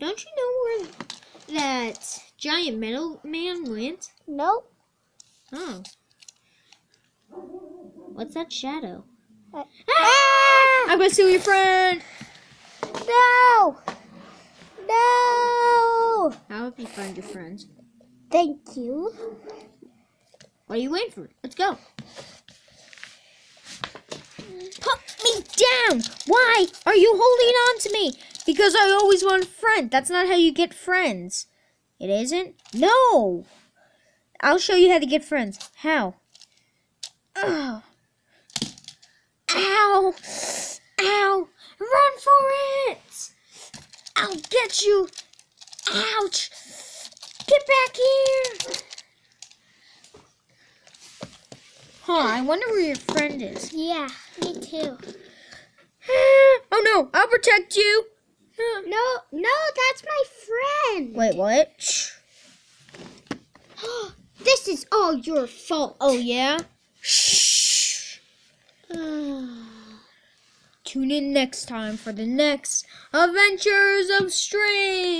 Don't you know where that giant metal man went? Nope. Oh. What's that shadow? Uh, Ah! I'm gonna steal your friend! No! No! I'll help you find your friends. Thank you. What are you waiting for? Let's go. Put me down! Why are you holding on to me? Because I always want a friend. That's not how you get friends. It isn't? No! I'll show you how to get friends. How? Ugh. Ow! Ow! Run for it! I'll get you! Ouch! Get back here! Huh, I wonder where your friend is. Yeah, me too. oh no, I'll protect you! Hmm. No, no, that's my friend. Wait, what? This is all your fault. Oh yeah? Shh. Tune in next time for the next Adventures of String!